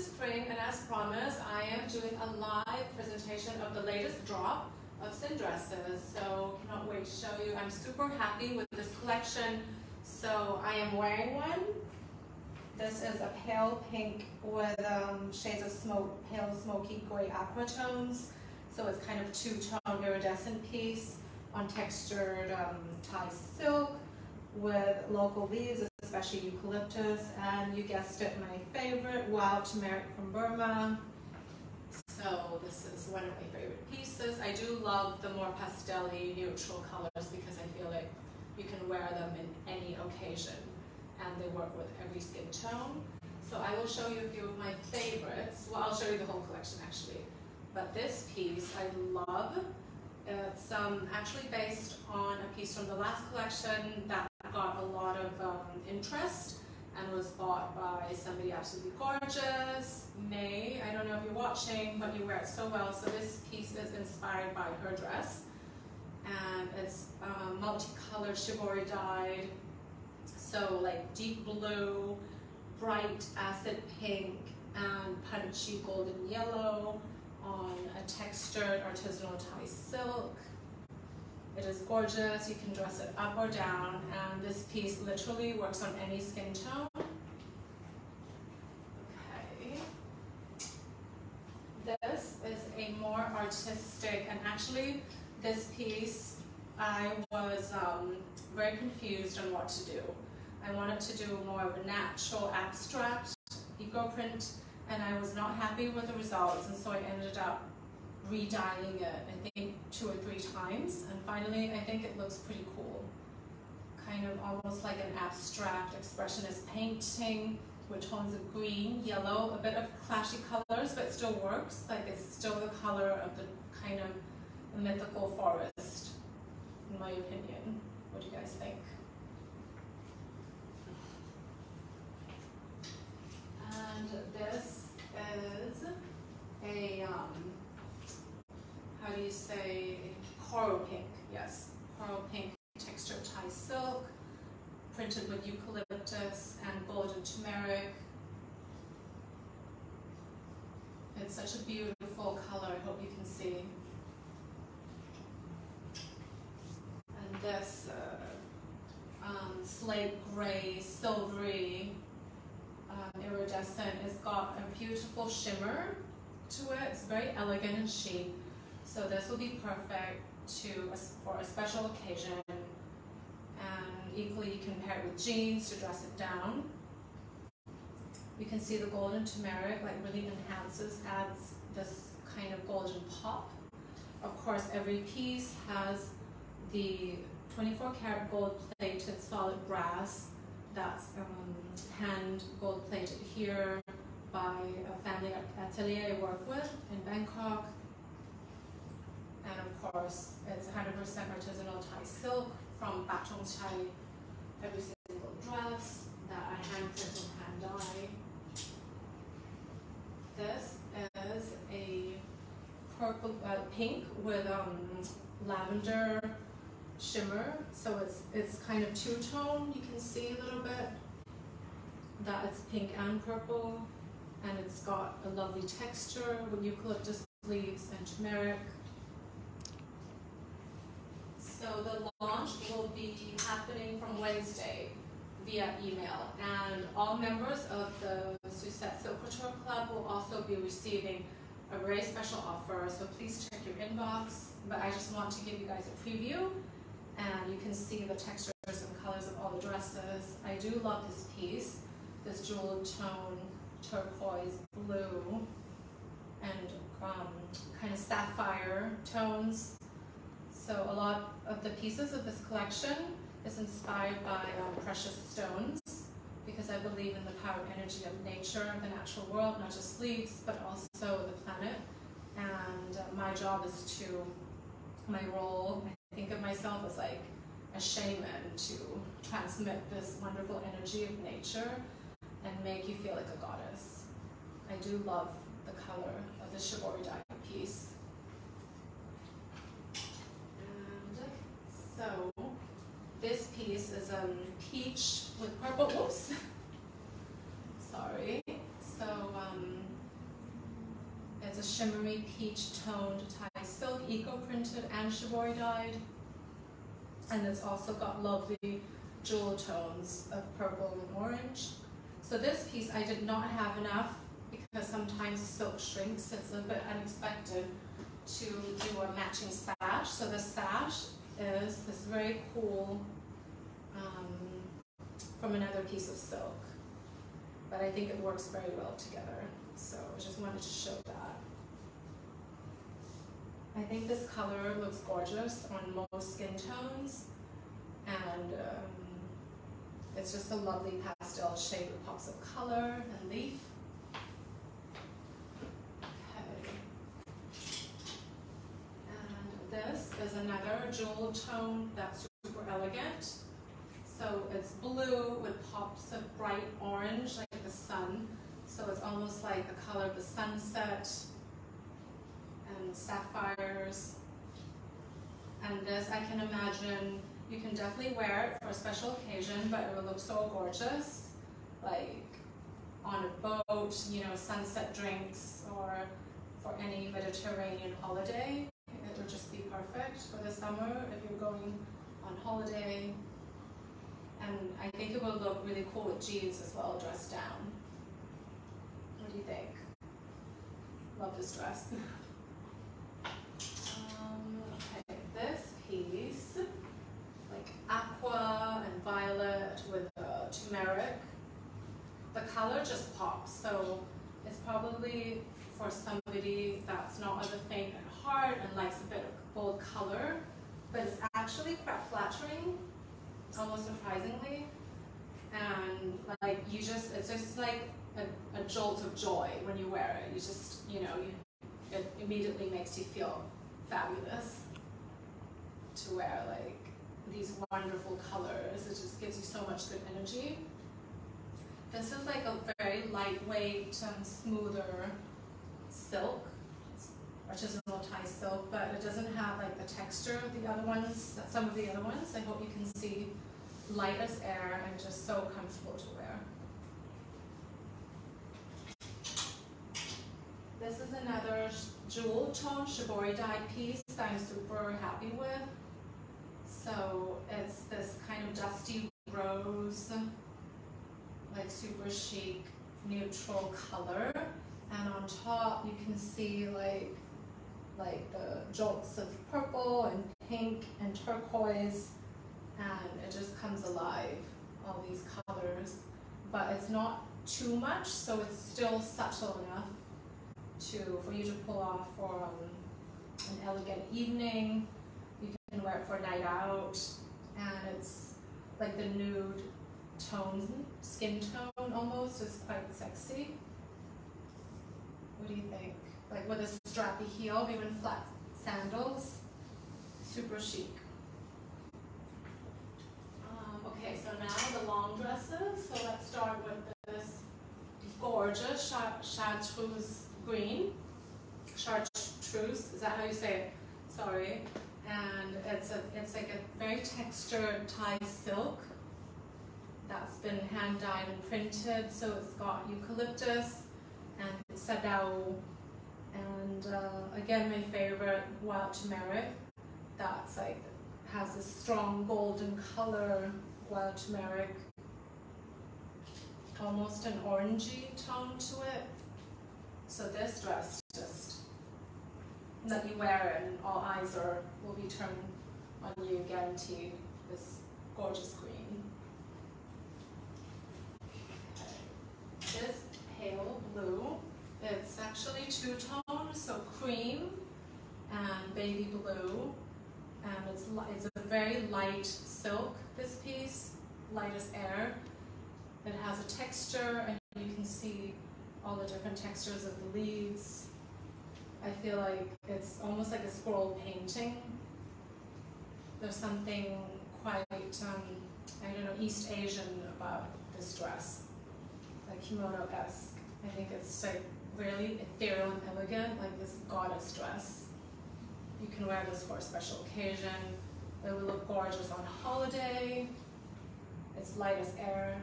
is spring, and as promised, I am doing a live presentation of the latest drop of Sin dresses. So cannot wait to show you. I'm super happy with this collection. So I am wearing one. This is a pale pink with um, shades of smoke, pale smoky gray aqua tones. So it's kind of two-tone iridescent piece on textured um, Thai silk with local leaves, especially eucalyptus, and you guessed it, my favorite, wild turmeric from Burma. So this is one of my favorite pieces. I do love the more pastel neutral colors because I feel like you can wear them in any occasion and they work with every skin tone. So I will show you a few of my favorites. Well, I'll show you the whole collection actually. But this piece I love. It's um, actually based on a piece from the last collection that got a lot of um, interest and was bought by somebody absolutely gorgeous, May. I don't know if you're watching, but you wear it so well. So this piece is inspired by her dress. And it's um, multicolored shibori dyed. So like deep blue, bright acid pink, and punchy golden yellow on a textured artisanal Thai silk. It is gorgeous, you can dress it up or down, and this piece literally works on any skin tone. Okay. This is a more artistic, and actually this piece, I was um, very confused on what to do. I wanted to do more of a natural abstract eco print and I was not happy with the results and so I ended up redying it I think two or three times and finally I think it looks pretty cool kind of almost like an abstract expressionist painting with tones of green, yellow, a bit of clashy colors but still works like it's still the color of the kind of mythical forest in my opinion. What do you guys think? And this is a, um, how do you say, coral pink, yes, coral pink texture Thai silk, printed with eucalyptus and golden turmeric. It's such a beautiful color, I hope you can see. And this uh, um, slate gray, silvery, um, iridescent. It's got a beautiful shimmer to it. It's very elegant and chic. So this will be perfect to for a special occasion. And equally, you can pair it with jeans to dress it down. You can see the golden turmeric like really enhances, adds this kind of golden pop. Of course, every piece has the 24 karat gold plated solid brass that's um, hand gold plated here by a family atelier I work with in Bangkok. And of course, it's 100% artisanal Thai silk from Pak Thong Chai, every single dress that I hand print and hand dye. This is a purple, uh, pink with um, lavender shimmer. So it's, it's kind of two-tone. You can see a little bit that it's pink and purple. And it's got a lovely texture with eucalyptus leaves and turmeric. So the launch will be happening from Wednesday via email. And all members of the Sucette Silk Couture Club will also be receiving a very special offer. So please check your inbox. But I just want to give you guys a preview and you can see the textures and colors of all the dresses. I do love this piece, this jewel tone turquoise blue and um, kind of sapphire tones. So a lot of the pieces of this collection is inspired by um, precious stones because I believe in the power energy of nature, the natural world, not just leaves, but also the planet. And uh, my job is to, my role, I think of myself as like a shaman to transmit this wonderful energy of nature and make you feel like a goddess. I do love the color of the shibori dye piece. And so this piece is um, peach with purple, whoops, sorry. So um, it's a shimmery peach toned Thai silk, eco printed and shibori dyed. And it's also got lovely jewel tones of purple and orange. So this piece I did not have enough because sometimes silk shrinks. It's a bit unexpected to do a matching sash. So the sash is this very cool um, from another piece of silk. But I think it works very well together. So I just wanted to show that. I think this color looks gorgeous on most skin tones. And um, it's just a lovely pastel shade with pops of color and leaf. Okay. And this is another jewel tone that's super elegant. So it's blue with pops of bright orange like the sun. So it's almost like the color of the sunset and sapphires. And this I can imagine you can definitely wear it for a special occasion, but it will look so gorgeous, like on a boat, you know, sunset drinks, or for any Mediterranean holiday. It would just be perfect for the summer if you're going on holiday. And I think it will look really cool with jeans as well, dressed down. What do you think? Love this dress. um, okay, this piece like aqua and violet with uh, turmeric. The color just pops, so it's probably for somebody that's not of the faint and likes a bit of bold color, but it's actually quite flattering, almost surprisingly. And like you just, it's just like a, a jolt of joy when you wear it. You just, you know, you, it immediately makes you feel fabulous to wear like these wonderful colors. It just gives you so much good energy. This is like a very lightweight, and smoother silk, artisanal Thai silk, but it doesn't have like the texture of the other ones, some of the other ones. I hope you can see light as air and just so comfortable to wear. This is another jewel tone shibori dyed piece that I'm super happy with. So it's this kind of dusty rose, like super chic, neutral color. And on top you can see like like the jolts of purple and pink and turquoise and it just comes alive, all these colors. But it's not too much, so it's still subtle enough to for you to pull off for um, an elegant evening You can wear it for a night out, and it's like the nude tone, skin tone almost, is quite sexy. What do you think? Like with a strappy heel, even flat sandals, super chic. Um, okay, so now the long dresses. So let's start with this gorgeous chartreuse green. Chartreuse, is that how you say it? Sorry and it's a it's like a very textured Thai silk that's been hand dyed and printed. So it's got eucalyptus and sadao, and uh, again my favorite wild turmeric. That's like has a strong golden color. Wild turmeric, almost an orangey tone to it. So this dress just that you wear it and all eyes are will be turned on you, guaranteed. This gorgeous green. Okay. This pale blue, it's actually two tones, so cream and baby blue. And it's, it's a very light silk, this piece, light as air. It has a texture and you can see all the different textures of the leaves I feel like it's almost like a scroll painting. There's something quite, um, I don't know, East Asian about this dress, like kimono-esque. I think it's like really ethereal and elegant, like this goddess dress. You can wear this for a special occasion. It will look gorgeous on holiday. It's light as air.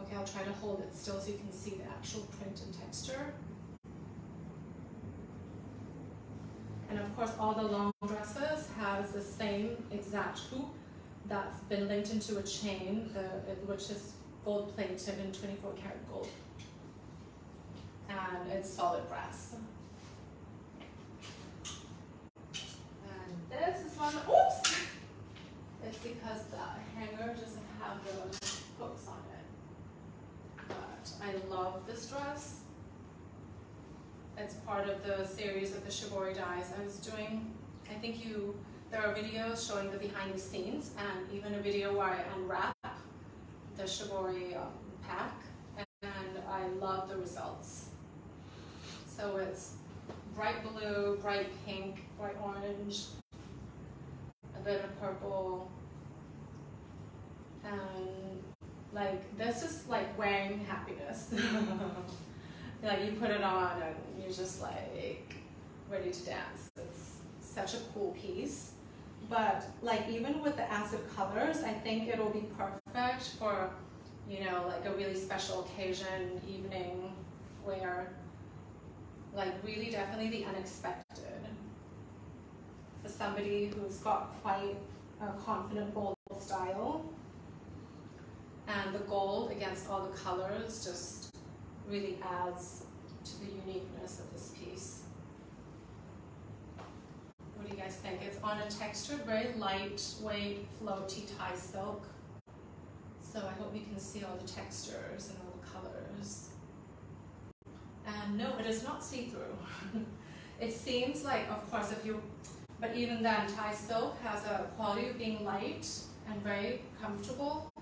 Okay, I'll try to hold it still so you can see the actual print and texture. And of course, all the long dresses has the same exact hoop that's been linked into a chain, the, which is gold plated in 24 karat gold. And it's solid brass. And this is one, oops! It's because the hanger doesn't have the hooks on it. But I love this dress. It's part of the series of the shibori dies I was doing. I think you, there are videos showing the behind the scenes and even a video where I unwrap the shibori um, pack and I love the results. So it's bright blue, bright pink, bright orange, a bit of purple, and like this is like wearing happiness. like you put it on and you're just like ready to dance. It's such a cool piece. But like even with the acid colors, I think it'll be perfect for, you know, like a really special occasion, evening wear. Like really definitely the unexpected. For somebody who's got quite a confident, bold style. And the gold against all the colors just really adds to the uniqueness of this piece. What do you guys think? It's on a textured, very lightweight, floaty Thai silk. So I hope you can see all the textures and all the colors. And no, it is not see-through. it seems like, of course, if you, but even then, Thai silk has a quality of being light and very comfortable,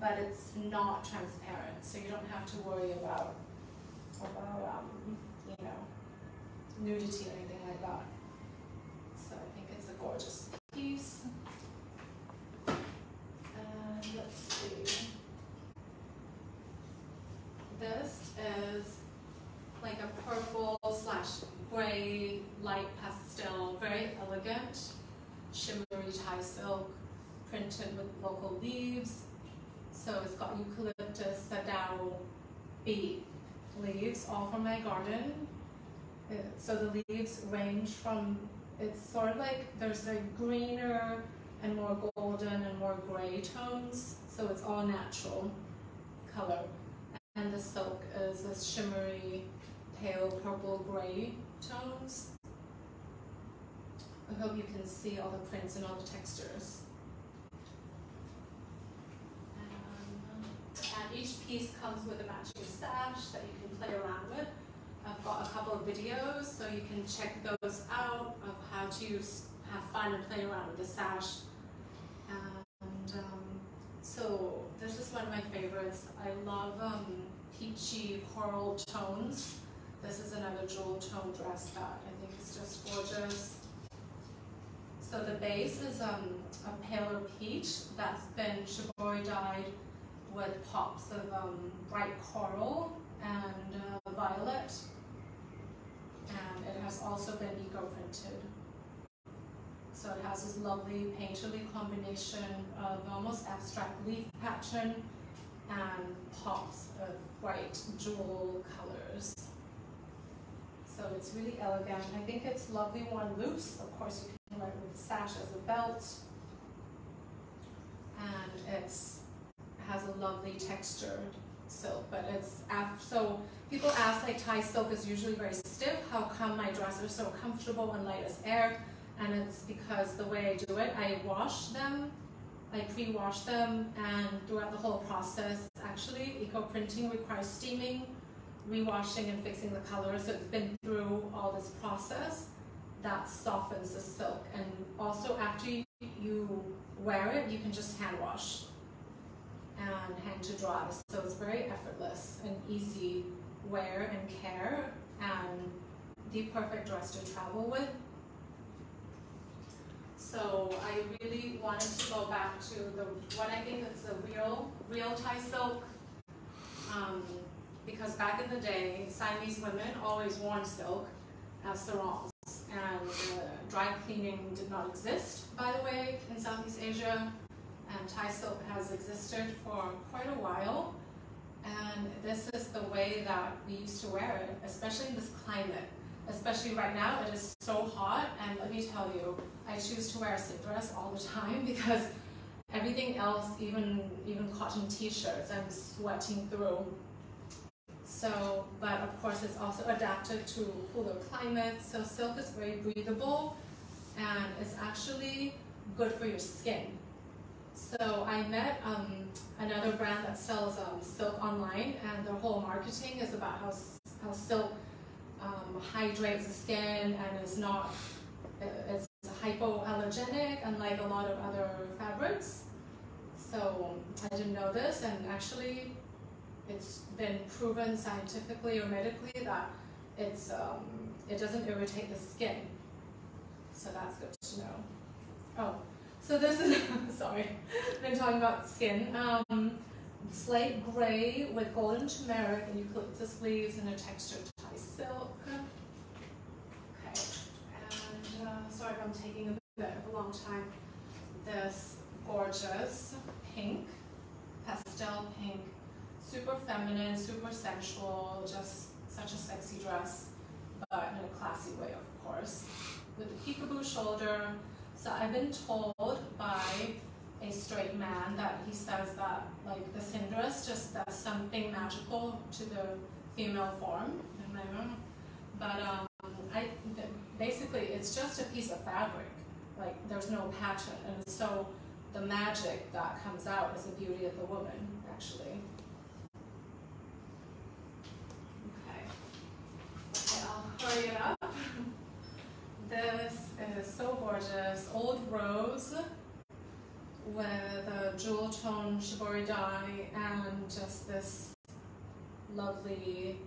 but it's not transparent, so you don't have to worry about about, um, you know, nudity or anything like that. So I think it's a gorgeous piece. And let's see. This is like a purple slash gray light pastel, very elegant, shimmery Thai silk, printed with local leaves. So it's got eucalyptus, sadao, beet, leaves, all from my garden. So the leaves range from, it's sort of like there's a greener and more golden and more gray tones. So it's all natural color. And the silk is this shimmery, pale purple gray tones. I hope you can see all the prints and all the textures. Um, and each piece comes with a matching sash that you can play around with. I've got a couple of videos so you can check those out of how to have fun and play around with the sash. So this is one of my favorites. I love um, peachy coral tones. This is another jewel tone dress that I think is just gorgeous. So the base is um, a paler peach that's been shibori dyed with pops of um, bright coral and uh, violet. And it has also been eco-printed. So it has this lovely painterly combination of almost abstract leaf pattern and pops of bright jewel colors. So it's really elegant. I think it's lovely worn loose. Of course, you can wear it with a sash as a belt. And it's has a lovely textured silk, but it's so people ask like Thai silk is usually very stiff. How come my dresses are so comfortable and light as air? And it's because the way I do it, I wash them, I pre-wash them, and throughout the whole process, actually, eco printing requires steaming, rewashing, and fixing the color. So it's been through all this process that softens the silk. And also after you wear it, you can just hand wash and hang to dry. So it's very effortless and easy wear and care and the perfect dress to travel with. So I really wanted to go back to the what I think is the real, real Thai silk. Um, because back in the day, Siamese women always wore silk as sarongs. And uh, dry cleaning did not exist, by the way, in Southeast Asia and Thai silk has existed for quite a while. And this is the way that we used to wear it, especially in this climate. Especially right now, it is so hot. And let me tell you, I choose to wear a Sin dress all the time because everything else, even even cotton t-shirts, I'm sweating through. So, but of course, it's also adapted to cooler climates. So silk is very breathable, and it's actually good for your skin. So I met um, another brand that sells um, silk online, and their whole marketing is about how how silk um, hydrates the skin and is not it's hypoallergenic, unlike a lot of other fabrics. So I didn't know this, and actually, it's been proven scientifically or medically that it's um, it doesn't irritate the skin. So that's good to know. Oh, so this is sorry, I've been talking about skin. Um, slate gray with golden turmeric and eucalyptus leaves and a textured silk. Okay, and uh, sorry if I'm taking a bit of a long time. This gorgeous pink, pastel pink, super feminine, super sensual, just such a sexy dress, but in a classy way, of course. With the peekaboo shoulder. So I've been told by a straight man that he says that like the Sindress just does something magical to the female form. But um, I basically it's just a piece of fabric. Like there's no pattern, and so the magic that comes out is the beauty of the woman, actually. Okay. Okay, I'll hurry it up. this is so gorgeous. Old rose with a jewel tone shibori dye and just this lovely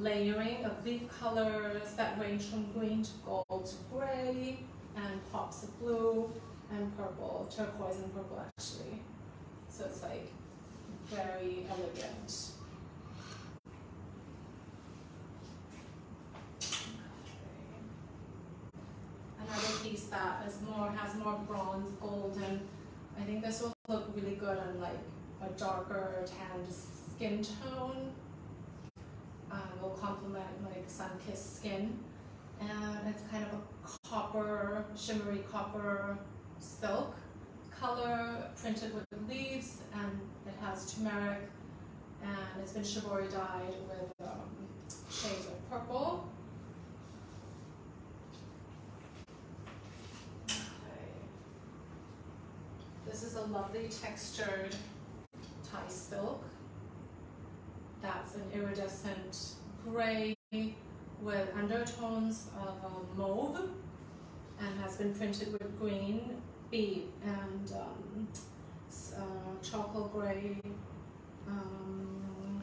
layering of leaf colors that range from green to gold to gray and pops of blue and purple, turquoise and purple actually. So it's like very elegant. Another piece that is more has more bronze, golden. I think this will look really good on like a darker tanned skin tone. Um, will complement like sun-kissed skin. And it's kind of a copper, shimmery copper silk color printed with leaves and it has turmeric and it's been shibori dyed with um, shades of purple. This is a lovely textured Thai silk. That's an iridescent gray with undertones of um, mauve and has been printed with green bead and um, uh, chocolate gray um,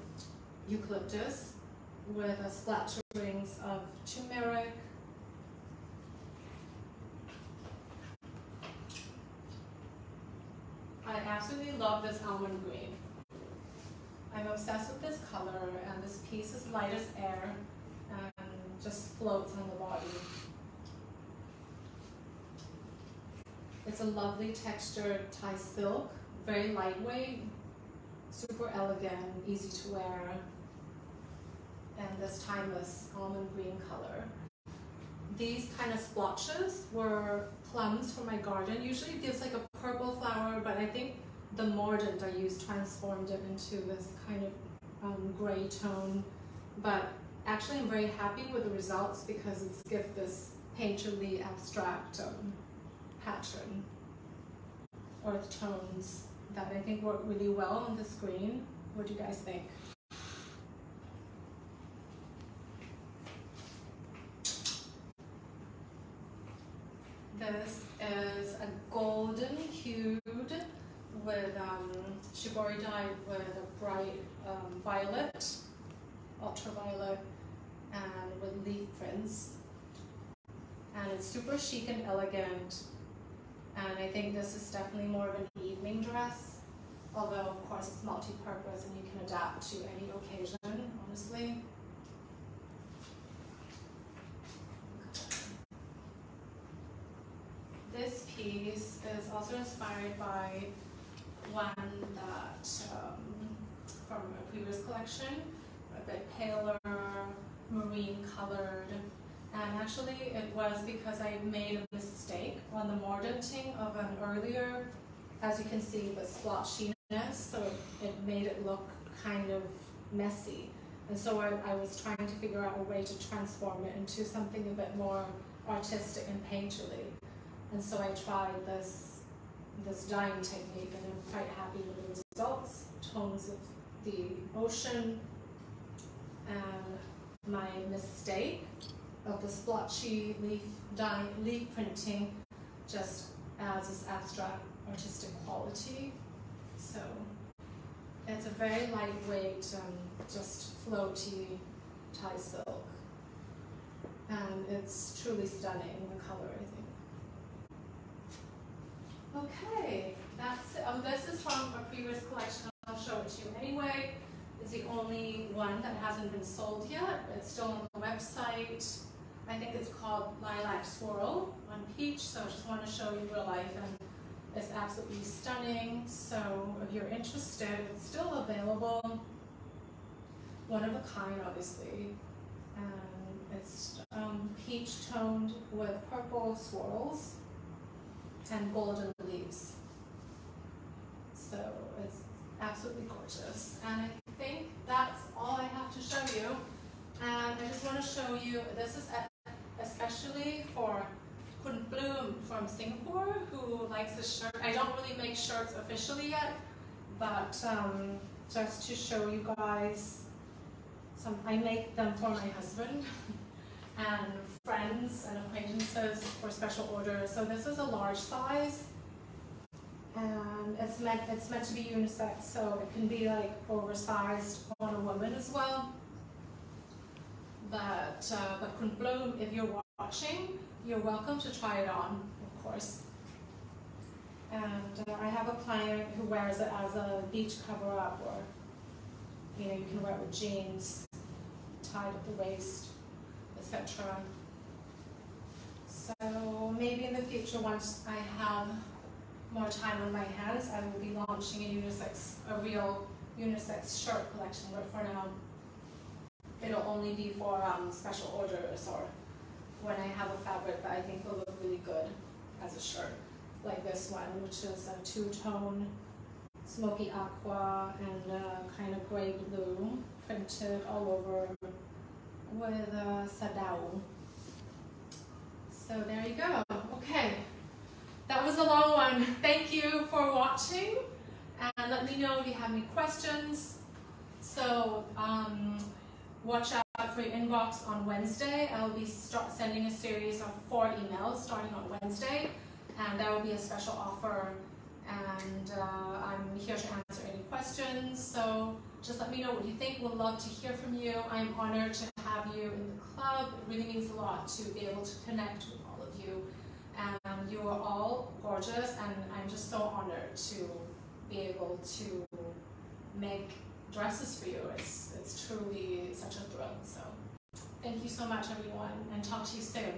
eucalyptus with a splatterings of turmeric. I absolutely love this almond green. I'm obsessed with this color and this piece is light as air and just floats on the body. It's a lovely textured Thai silk, very lightweight, super elegant, easy to wear, and this timeless almond green color. These kind of splotches were plums from my garden. Usually it gives like a purple flower, but I think the mordant I used transformed it into this kind of um, gray tone. But actually I'm very happy with the results because it's give this painterly abstract um, pattern earth tones that I think work really well on the screen. What do you guys think? This is a golden hued with um, shibori dye with a bright um, violet, ultraviolet, and with leaf prints. And it's super chic and elegant. And I think this is definitely more of an evening dress, although of course it's multi-purpose and you can adapt to any occasion, honestly. This piece is also inspired by one that um, from a previous collection, a bit paler, marine colored, And actually it was because I made a mistake on the mordanting of an earlier, as you can see, the splotchiness, so it made it look kind of messy. And so I, I was trying to figure out a way to transform it into something a bit more artistic and painterly. And so I tried this this dyeing technique and I'm quite happy with the results. Tones of the ocean and my mistake of the splotchy leaf dye, leaf printing just adds this abstract artistic quality. So it's a very lightweight, um, just floaty Thai silk. And it's truly stunning, the color, I think. Okay, that's, um, this is from a previous collection. I'll show it to you anyway. It's the only one that hasn't been sold yet. It's still on the website. I think it's called Lilac Swirl on Peach, so I just want to show you real life and it's absolutely stunning. So if you're interested, it's still available. One of a kind, obviously. And it's um, peach toned with purple swirls and golden leaves. So it's absolutely gorgeous. And I think that's all I have to show you. And I just want to show you, this is especially for Kun Bloom from Singapore, who likes the shirt. I don't really make shirts officially yet, but um, just to show you guys, some I make them for my husband and friends and acquaintances for special orders. So this is a large size, and it's meant it's meant to be unisex, so it can be like oversized on a woman as well. But uh, but Kun Bloom, if you're watching, you're welcome to try it on, of course. And uh, I have a client who wears it as a beach cover-up, or you know, you can wear it with jeans tied at the waist, So maybe in the future, once I have more time on my hands, I will be launching a unisex, a real unisex shirt collection. But for now, it'll only be for um, special orders or when I have a fabric that I think will look really good as a shirt, like this one, which is a two-tone smoky aqua and kind of gray blue printed all over with a sadao. So there you go. Okay, that was a long one. Thank you for watching and let me know if you have any questions. So um, watch out for your inbox on Wednesday. I will be sending a series of four emails starting on Wednesday, and there will be a special offer. And uh, I'm here to answer any questions. So just let me know what you think. We'd love to hear from you. I'm honored to have you in the club. It really means a lot to be able to connect with all of you. And you are all gorgeous, and I'm just so honored to be able to make dresses for you. It's, it's truly such a thrill. So thank you so much, everyone, and talk to you soon.